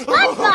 SpongeBob!